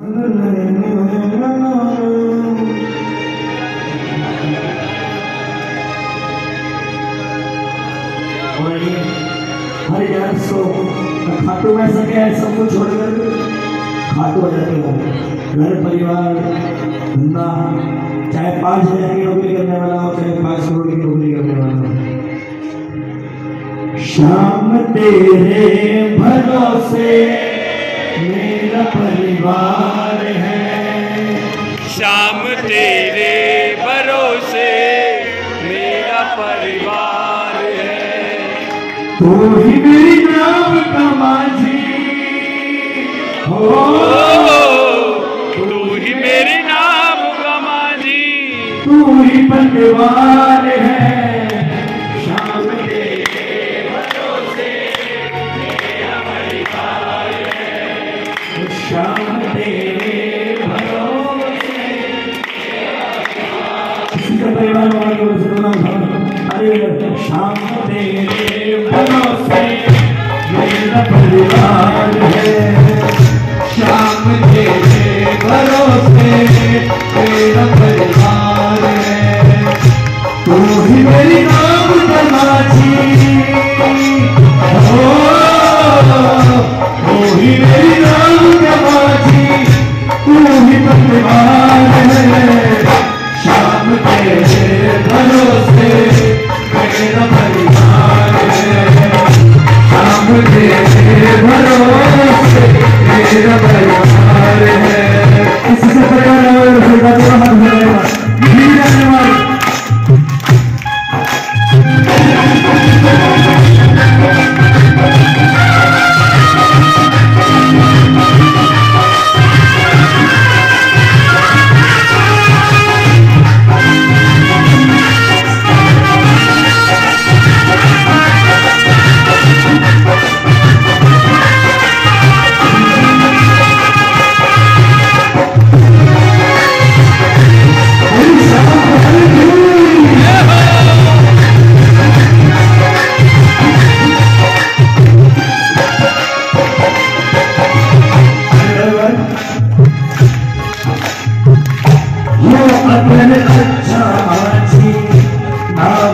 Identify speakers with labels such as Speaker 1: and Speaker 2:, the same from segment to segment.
Speaker 1: हर खाटू में सके है सब कुछ छोड़कर खाटू हो हो घर परिवार धंधा चाहे पाँच हज़ार की नौकरी करने वाला हो चाहे पाँच करोड़ की नौकरी करने वाला हो शाम तेरे भरोसे मेरा परिवार है।
Speaker 2: शाम तेरे भरोसे मेरा परिवार है।
Speaker 1: तू ही मेरी नाम का माझी। हो।
Speaker 2: तू ही मेरी नाम कमाजी
Speaker 1: तू ही पतवार है। शाम तेरे भरोसे मेरा परिवार है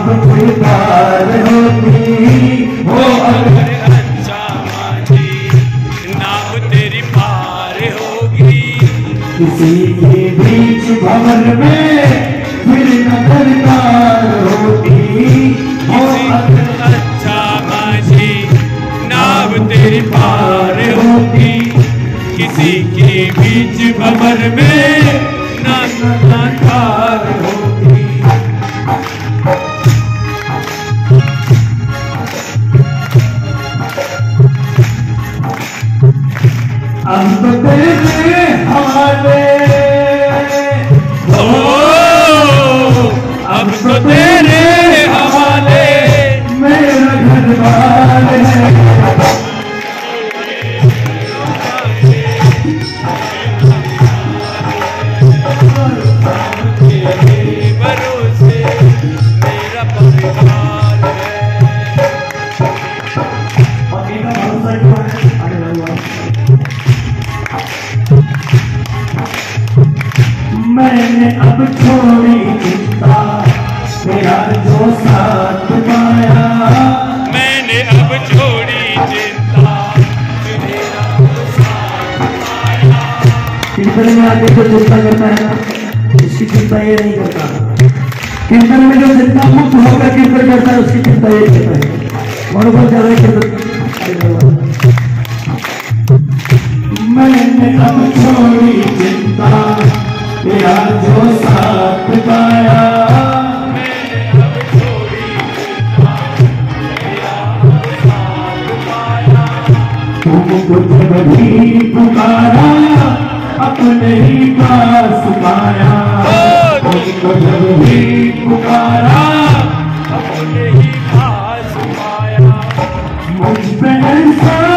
Speaker 1: पार होती हो अगर
Speaker 2: तेरी पार होगी।
Speaker 1: किसी के बीच भवन में फिर न दरकार मैंने अब छोड़ी चिंता। तेरा जो साथ पाया
Speaker 2: मैंने अब छोड़ी चिंता
Speaker 1: कीर्तन में आके जो चिंता करता है ना उसकी चिंता ये नहीं करता कीर्तन में जो चिंता मुक्त होकर कीर्तन करता है उसकी चिंता ये करता है मनोबल ज़्यादा कीर्तन मैंने अब छोड़ी चिंता। भी पुकारा अपने ही पास पाया। जब भी पुकारा
Speaker 2: अपने ही पास पाया।
Speaker 1: मुझ पे एहसान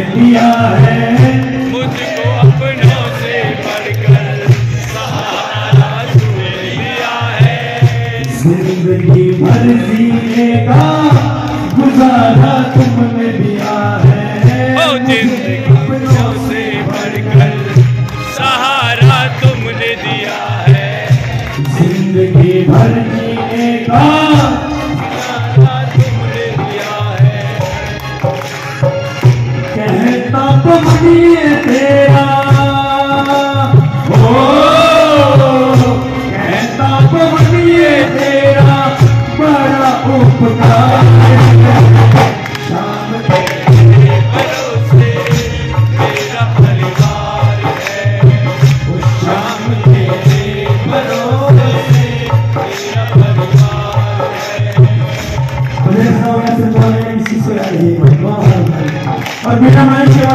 Speaker 1: कहता तो और बेटा माई सेवा